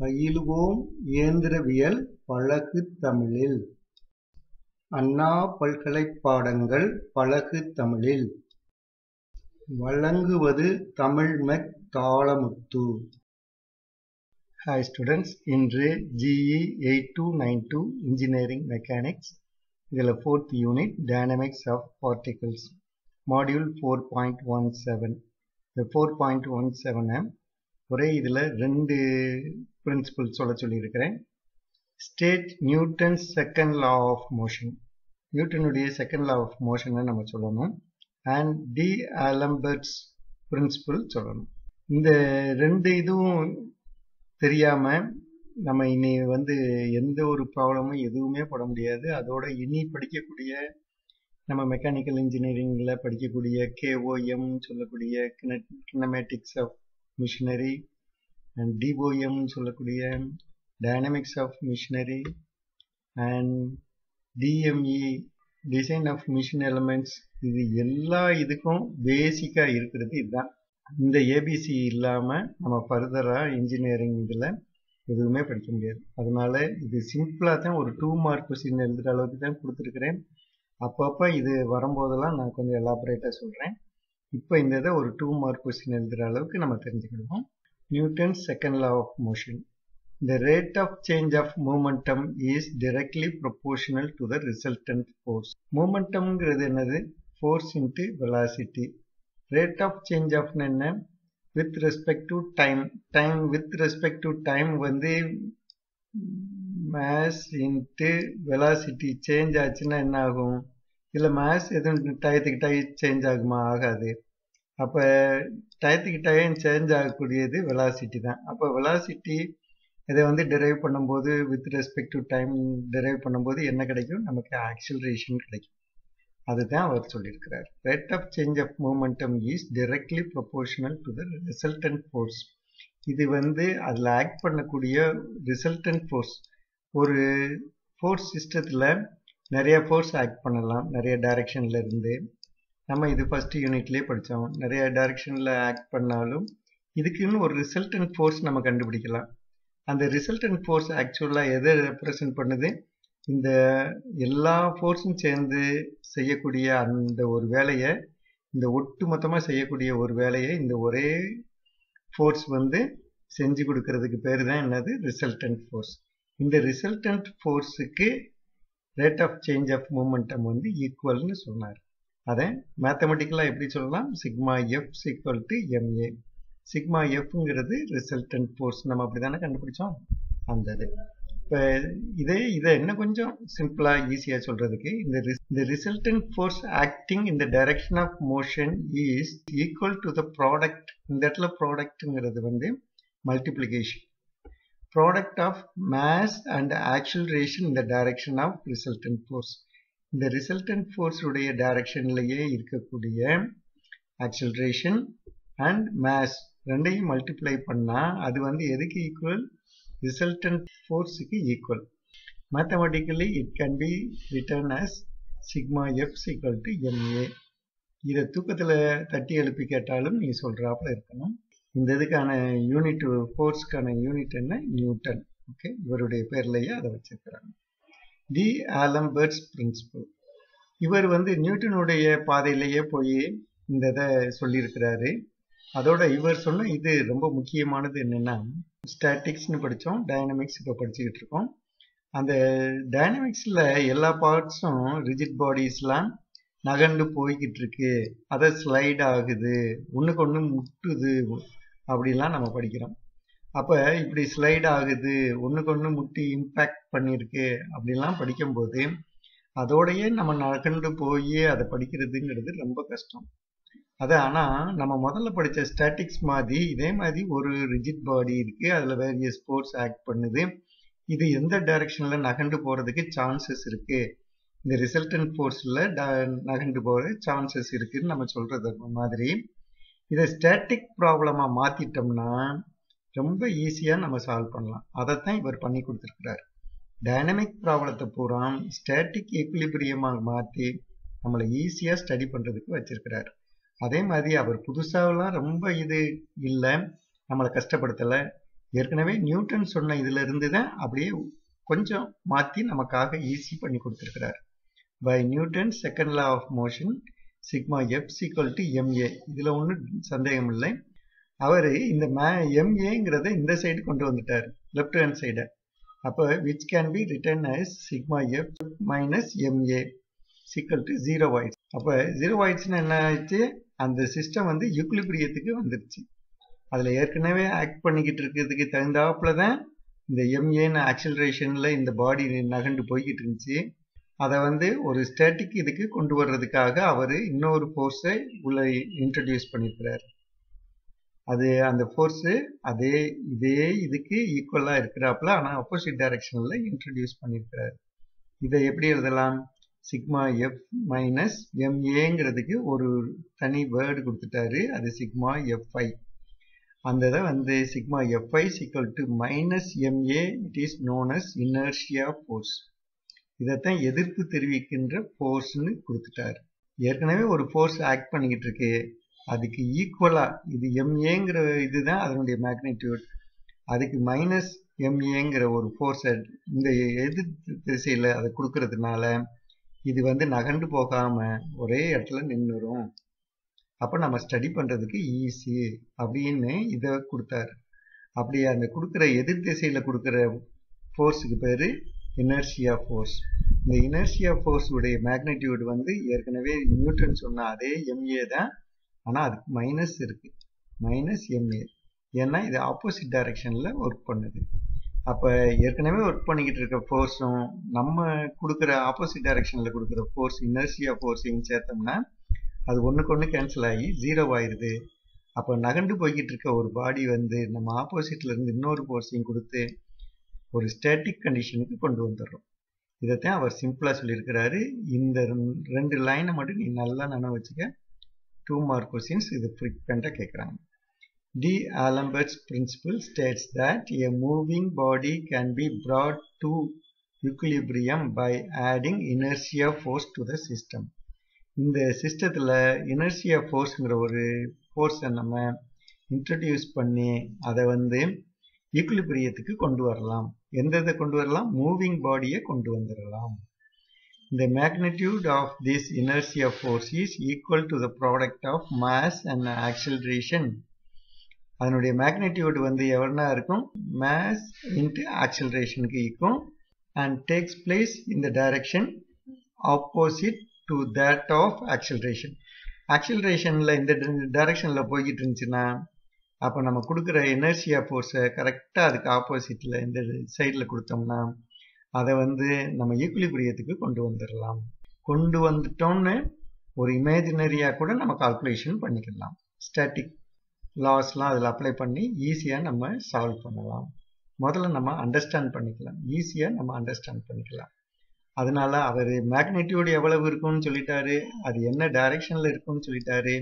பயிலுவோம் இயந்திரவியல் பழகுத் தமிழில்! அண்ணா பல்கலைப் பாடங்கள் பழகுத் தமிழில்! வழங்குவது தமிழ்மெக் தாளமுத்து. ஹாய் ஸ்டூடெண்ட்ஸ் இன்று GE eight two nine two engineering mechanics இதில் fourth unit dynamics of particles module four point one seven இந்த ஃபோர் பாயிண்ட் ஒன் செவனை ஒரே இதில் ரெண்டு பிரின்சிபல் சொல்ல சொல்லியிருக்கிறேன். State Newton's second law of motion நியூட்டனுடைய second law of மோஷனை நம்ம சொல்லணும். அண்ட் டி ஆலம்பர்ட்ஸ் பிரின்சிபல் சொல்லணும். இந்த ரெண்டு இதுவும் தெரியாமல் நம்ம இனி வந்து எந்த ஒரு ப்ராப்ளமும் எதுவுமே போட முடியாது. அதோட இனி படிக்கக்கூடிய நம்ம மெக்கானிக்கல் இன்ஜினியரிங்கில் படிக்கக்கூடிய கேஓஎம் சொல்லக்கூடிய கினமேட்டிக்ஸ் ஆஃப் மிஷினரி அண்ட் டிஓஎம்னு சொல்லக்கூடிய dynamics of machinery and DME design of machine elements இது எல்லா இதுக்கும் பேசிக்காக இருக்கிறது. இதுதான். இந்த ஏபிசி இல்லாமல் நம்ம ஃபர்தராக இன்ஜினியரிங் இதில் எதுவுமே படிக்க முடியாது. அதனால இது சிம்பிளாக தான் ஒரு டூ மார்க் கொஸ்டின் எழுதுகிற அளவுக்கு தான் கொடுத்துருக்குறேன். அப்பப்போ இது வரும்போதெல்லாம் நான் கொஞ்சம் எலாபரேட்டாக சொல்கிறேன் இப்போ இந்த இதை ஒரு டூ மார்க் கொஸ்டின் எழுதுகிற அளவுக்கு நம்ம தெரிஞ்சுக்கணும் Newton second law of motion the rate of change of momentum is directly proportional to the resultant force மோமெண்டம்ங்கிறது என்னது force into velocity rate of change of என்ன with respect to time time with respect to time வந்து mass into velocity change ஆச்சுன்னா என்ன ஆகும் இதில் maths எதுவும் டயத்துக்கு டய change ஆகுமா? ஆகாது. அப்போ டயத்துக்கு டயம் சேஞ்ச் ஆகக்கூடியது வெலாசிட்டி தான். அப்போ வெலாசிட்டி இதை வந்து டிரைவ் பண்ணும்போது with respect to time derive பண்ணும்போது என்ன கிடைக்கும்? நமக்கு ஆக்சிலரேஷன் கிடைக்கும். அதுதான் அவர் சொல்லியிருக்கிறார். Rate of change of momentum is directly proportional to the resultant force இது வந்து அதில் ஆக்ட் பண்ணக்கூடிய ரிசல்டன்ட் ஃபோர்ஸ் ஒரு ஃபோர்ஸ் சிஸ்டத்தில் நிறைய ஃபோர்ஸ் ஆக்ட் பண்ணலாம். நிறைய டைரெக்ஷனில் இருந்து. நம்ம இது ஃபஸ்ட்டு யூனிட்லேயே படித்தோம் நிறைய டைரெக்ஷனில் ஆக்ட் பண்ணாலும் இதுக்குன்னு ஒரு ரிசல்டன்ட் ஃபோர்ஸ் நம்ம கண்டுபிடிக்கலாம். அந்த ரிசல்டன்ட் ஃபோர்ஸ் ஆக்சுவலாக எதை ரெப்ரசன்ட் பண்ணுது? இந்த எல்லா ஃபோர்ஸும் சேர்ந்து செய்யக்கூடிய அந்த ஒரு வேலையை இந்த ஒட்டு மொத்தமாக செய்யக்கூடிய ஒரு வேலையை இந்த ஒரே ஃபோர்ஸ் வந்து செஞ்சு கொடுக்கறதுக்கு பேர் தான் என்னது? ரிசல்டன்ட் ஃபோர்ஸ் இந்த resultant ஃபோர்ஸுக்கு rate of change of momentum வந்து ஈக்குவல்னு சொன்னார். அதை மேத்தமெட்டிக்கலாக எப்படி சொல்லலாம்? Sigma F equal to MA sigma எஃப்ங்கிறது resultant force நம்ம அப்படி தானே கண்டுபிடிச்சோம்? அந்த இது இப்போ இதே இதை என்ன கொஞ்சம் சிம்பிளாக ஈஸியாக சொல்கிறதுக்கு இந்த இந்த ரிசல்டன்ட் ஃபோர்ஸ் ஆக்டிங் இந்த direction of motion is equal to the product இந்த இடத்துல ப்ராடக்ட்டுங்கிறது வந்து multiplication product of mass and acceleration the direction of resultant force இந்த resultant force உடைய directionலையே இருக்கக்கூடிய acceleration அண்ட் மேஸ் ரெண்டையும் மல்டிப்ளை பண்ணால் அது வந்து எதுக்கு equal resultant ஃபோர்ஸுக்கு equal mathematically it can be written as sigma F equal to MA இதை தூக்கத்தில் தட்டி எழுப்பி கேட்டாலும் நீ சொல்கிறாப்புல இருக்கணும். இந்த இதுக்கான யூனிட் ஃபோர்ஸ்க்கான யூனிட் என்ன? நியூட்டன் ஓகே இவருடைய பேர்லேயே அதை வச்சிருக்கிறாங்க. டி ஆலம்பர்ட்ஸ் பிரின்சிபல் இவர் வந்து நியூட்டனுடைய பாதையிலேயே போய் இந்த இதை சொல்லியிருக்கிறாரு. அதோட இவர் சொன்ன இது ரொம்ப முக்கியமானது என்னென்னா ஸ்டாட்டிக்ஸ்னு படித்தோம் டைனமிக்ஸ் இப்போ படிச்சுக்கிட்டு இருக்கோம். அந்த டைனமிக்ஸில் எல்லா பார்ட்ஸும் ரிஜிட் பாடிஸ்லாம் நகண்டு போய்கிட்டு இருக்கு. அதை ஸ்லைட் ஆகுது. ஒன்றுக்கு ஒன்று முட்டுது. அப்படிலாம் நம்ம படிக்கிறோம். அப்போ இப்படி ஸ்லைட் ஆகுது ஒன்றுக்கு ஒன்று முட்டி இம்பேக்ட் பண்ணியிருக்கு அப்படிலாம் படிக்கும்போது அதோடையே நம்ம நகண்டு போய் அதை படிக்கிறதுங்கிறது ரொம்ப கஷ்டம். அது ஆனால் நம்ம முதல்ல படித்த ஸ்டாட்டிக்ஸ் மாதிரி இதே மாதிரி ஒரு ரிஜிட் பாடி இருக்குது அதில் வேரியஸ் ஸ்போர்ட்ஸ் ஆக்ட் பண்ணுது. இது எந்த டைரக்ஷனில் நகண்டு போகிறதுக்கு சான்சஸ் இருக்குது இந்த ரிசல்டன்ட் ஃபோர்ஸில் நகண்டு போகிற சான்சஸ் இருக்குதுன்னு நம்ம சொல்கிறது மாதிரி இதை ஸ்டாட்டிக் ப்ராப்ளமாக மாற்றிட்டோம்னா ரொம்ப ஈஸியாக நம்ம சால்வ் பண்ணலாம். அதைத்தான் இவர் பண்ணி கொடுத்துருக்கிறார். டைனமிக் ப்ராப்ளத்தை பூரா ஸ்டாட்டிக் எக்விலிபிரியமாக மாற்றி நம்மளை ஈஸியாக ஸ்டடி பண்ணுறதுக்கு வச்சிருக்கிறார். அதே மாதிரி அவர் புதுசாகலாம் ரொம்ப இது இல்லை நம்மளை கஷ்டப்படுத்தலை. ஏற்கனவே நியூட்டன் சொன்ன இதுல இருந்து தான் அப்படியே கொஞ்சம் மாற்றி நமக்காக ஈஸி பண்ணி கொடுத்துருக்கிறார். By Newton second law of motion sigma F equal to MA இதில் ஒன்றும் சந்தேகம் இல்லை அவர் இந்த மே எம்ஏங்கிறத இந்த சைடு கொண்டு வந்துட்டார். லெஃப்ட் ஹேண்ட் சைடை அப்போ which can be written as sigma F minus MA equal to zero ஆயிடுச்சு அப்போ ஜீரோ வாய்ட்ஸ்னு என்ன ஆயிடுச்சு? அந்த சிஸ்டம் வந்து யூக்லிபிரியத்துக்கு வந்துருச்சு. அதில் ஏற்கனவே ஆக்ட் பண்ணிக்கிட்டு இருக்கிறதுக்கு தகுந்தாப்புல தான் இந்த எம்ஏன்னு ஆக்சிலரேஷனில் இந்த பாடி நகண்டு போய்கிட்டு இருந்துச்சு. அதை வந்து ஒரு ஸ்டேட்டிக் இதுக்கு கொண்டு வர்றதுக்காக அவர் இன்னொரு ஃபோர்ஸை உள்ள இன்ட்ரடியூஸ் பண்ணியிருக்கிறார் அது அந்த ஃபோர்ஸு அதே இதே இதுக்கு ஈக்குவலாக இருக்கிறாப்புல ஆனால் ஆப்போசிட் டைரக்ஷனில் இன்ட்ரடியூஸ் பண்ணியிருக்கிறார் இதை எப்படி எழுதலாம்? சிக்மா எஃப் மைனஸ் எம்ஏங்கிறதுக்கு ஒரு தனி வேர்டு கொடுத்துட்டாரு. அது சிக்மா எஃப்ஐ அந்த இதை வந்து sigma FI equal to minus MA it is known as inertia force இதைத்தான் எதிர்ப்பு தெரிவிக்கின்ற ஃபோர்ஸ்னு கொடுத்துட்டாரு. ஏற்கனவே ஒரு ஃபோர்ஸ் ஆக்ட் பண்ணிக்கிட்டு இருக்கு. அதுக்கு ஈக்குவலாக இது எம்ஏங்கிற இதுதான் அதனுடைய மேக்னிடியூட் அதுக்கு மைனஸ் எம்ஏங்கிற ஒரு ஃபோர்ஸ் இந்த எதிர் திசையில் அதை கொடுக்கறதுனால இது வந்து நகண்டு போகாமல் ஒரே இடத்துல நின்றுரும் அப்போ நம்ம ஸ்டடி பண்ணுறதுக்கு ஈஸி அப்படின்னு இதை கொடுத்தாரு. அப்படி அந்த கொடுக்குற எதிர் திசையில் கொடுக்குற ஃபோர்ஸுக்கு பேர் இனர்ஷியா ஃபோர்ஸ் இந்த இனர்ஷியா ஃபோர்ஸ் உடைய மேக்னிடியூட் வந்து ஏற்கனவே நியூட்டன் சொன்ன அதே எம்ஏ தான். ஆனால் அதுக்கு மைனஸ் இருக்கு. மைனஸ் எம்ஏ ஏன்னா இது ஆப்போசிட் டைரக்ஷனில் ஒர்க் பண்ணுது. அப்போ ஏற்கனவே ஒர்க் பண்ணிக்கிட்டு இருக்க ஃபோர்ஸும் நம்ம கொடுக்குற ஆப்போசிட் டைரக்ஷனில் கொடுக்குற ஃபோர்ஸ் இனர்ஷியா ஃபோர்ஸையும் சேர்த்தோம்னா அது ஒன்றுக்கு ஒன்று கேன்சல் ஆகி ஜீரோ ஆயிடுது அப்போ நகண்டு போய்கிட்டு இருக்க ஒரு பாடி வந்து நம்ம ஆப்போசிட்ல இருந்து இன்னொரு ஃபோர்ஸையும் கொடுத்து ஒரு ஸ்டேட்டிக் கண்டிஷனுக்கு கொண்டு வந்துடுறோம். இதைத்தான் அவர் சிம்பிளாக சொல்லியிருக்கிறாரு. இந்த ரெண்டு லைனை மட்டும் நீ நல்லா நினைவு வச்சுக்க. டூ மார்க் கொஸ்டின்ஸ் இது ஃப்ரீக்வெண்ட்டாக கேட்குறாங்க. D'Alembert's principle states that a moving body can be brought to equilibrium by adding inertia force to the system இந்த சிஸ்டத்தில் இனர்ஷியா ஃபோர்ஸுங்கிற ஒரு ஃபோர்ஸை நம்ம இன்ட்ரடியூஸ் பண்ணி அதை வந்து ஈக்குலிபிரியத்துக்கு கொண்டு வரலாம் எந்த இதை கொண்டு வரலாம் மூவிங் பாடியை கொண்டு வந்துடலாம் The magnitude of this inertia force is equal to the product of mass and acceleration அதனுடைய மேக்னிடியூட் வந்து எவ்வளோனா இருக்கும் மேஸ் இன்ட்டு ஆக்சிலரேஷனுக்கு ஈக்கும் அண்ட் டேக்ஸ் பிளேஸ் இந்த the direction opposite to that of acceleration ஆக்சிலரேஷனில் இந்த டைரக்ஷனில் போய்கிட்டு இருந்துச்சுன்னா அப்போ நம்ம கொடுக்குற எனர்ஜியா ஃபோர்ஸை கரெக்டாக அதுக்கு ஆப்போசிட்டில் இந்த சைடில் கொடுத்தோம்னா அதை வந்து நம்ம ஈக்குலிபிரியத்துக்கு கொண்டு வந்துடலாம் கொண்டு வந்துட்டோம்னு ஒரு இமேஜினரியாக கூட நம்ம கால்குலேஷன் பண்ணிக்கலாம். ஸ்டாட்டிக் லாஸ்லாம் அதில் அப்ளை பண்ணி ஈஸியாக நம்ம சால்வ் பண்ணலாம். முதல்ல நம்ம அண்டர்ஸ்டாண்ட் பண்ணிக்கலாம். ஈஸியாக நம்ம அண்டர்ஸ்டாண்ட் பண்ணிக்கலாம். அதனால அவர் மேக்னெட்டியூடு எவ்வளவு இருக்கும்னு சொல்லிட்டாரு அது என்ன டைரக்ஷனில் இருக்கும்னு சொல்லிட்டாரு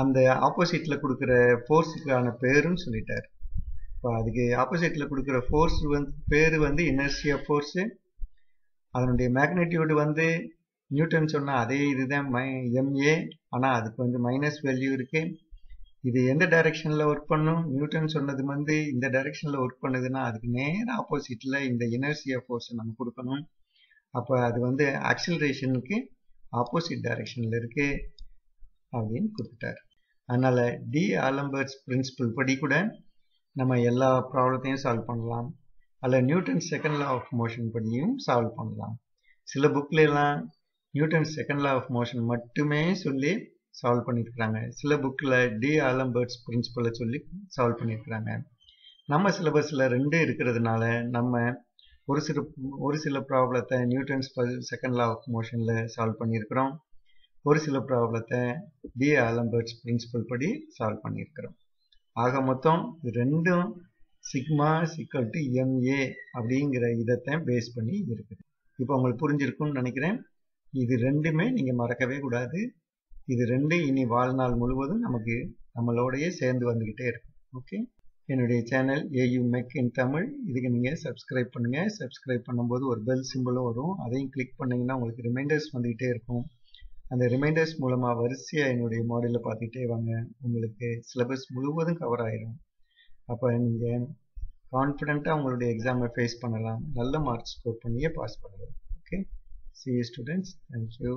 அந்த ஆப்போசிட்டில் கொடுக்குற ஃபோர்ஸுக்கான பேருன்னு சொல்லிட்டார். இப்போ அதுக்கு ஆப்போசிட்டில் கொடுக்குற ஃபோர்ஸ் வந்து பேர் வந்து இனர்ஷியா ஃபோர்ஸு அதனுடைய மேக்னெட்டியூடு வந்து நியூட்டன் சொன்ன அதே இதுதான் மை எம்ஏ ஆனால் அதுக்கு வந்து மைனஸ் வேல்யூ இருக்கு. இது எந்த டைரக்ஷனில் ஒர்க் பண்ணும்? நியூட்டன் சொன்னது வந்து இந்த டைரக்ஷனில் ஒர்க் பண்ணுதுன்னா அதுக்கு நேர் ஆப்போசிட்டில் இந்த இனர்ஷியா ஃபோர்ஸை நம்ம கொடுக்கணும். அப்போ அது வந்து ஆக்சிலரேஷனுக்கு ஆப்போசிட் டைரக்ஷனில் இருக்குது அப்படின்னு கொடுத்துட்டார். அதனால் டி ஆலம்பர்ட்ஸ் பிரின்சிபிள் படி கூட நம்ம எல்லா ப்ராப்ளத்தையும் சால்வ் பண்ணலாம். அதில் Newton second law of motion படியும் சால்வ் பண்ணலாம். சில புக்லாம் Newton second law of motion மட்டுமே சொல்லி சால்வ் பண்ணியிருக்கிறாங்க சில புக்கில் டி ஆலம்பர்ட்ஸ் பிரின்சிபலை சொல்லி சால்வ் பண்ணியிருக்கிறாங்க நம்ம சிலபஸில் ரெண்டு இருக்கிறதுனால நம்ம ஒரு சில ஒரு சில ப்ராப்ளத்தை நியூட்டன்ஸ் செகண்ட் லா ஆஃப் மோஷனில் சால்வ் பண்ணியிருக்கிறோம் ஒரு சில ப்ராப்ளத்தை டி ஆலம்பர்ட்ஸ் பிரின்சிபல் படி சால்வ் பண்ணியிருக்கிறோம். ஆக மொத்தம் இது ரெண்டும் சிக்மா சிக்கல் டு எம்ஏ அப்படிங்கிற இதைத்தான் பேஸ் பண்ணி இருக்குது. இப்போ உங்களுக்கு புரிஞ்சிருக்கும்னு நினைக்கிறேன். இது ரெண்டுமே நீங்கள் மறக்கவே கூடாது. இது ரெண்டு இனி வாழ்நாள் முழுவதும் நமக்கு நம்மளோடையே சேர்ந்து வந்துக்கிட்டே இருக்கும். ஓகே என்னுடைய channel AU mech in Tamil இதுக்கு நீங்கள் சப்ஸ்கிரைப் பண்ணுங்கள் சப்ஸ்கிரைப் பண்ணும்போது ஒரு பெல் சிம்பிளும் வரும். அதையும் கிளிக் பண்ணிங்கன்னா உங்களுக்கு ரிமைண்டர்ஸ் வந்துக்கிட்டே இருக்கும். அந்த ரிமைண்டர்ஸ் மூலமாக வரிசையாக என்னுடைய மாடலில் பார்த்துக்கிட்டே வாங்க. உங்களுக்கு சிலபஸ் முழுவதும் கவர் ஆயிரும். அப்போ நீங்கள் கான்ஃபிடென்ட்டாக உங்களுடைய எக்ஸாமை ஃபேஸ் பண்ணலாம். நல்ல மார்க் ஸ்கோர் பண்ணியே பாஸ் பண்ணலாம். Okay see students thank you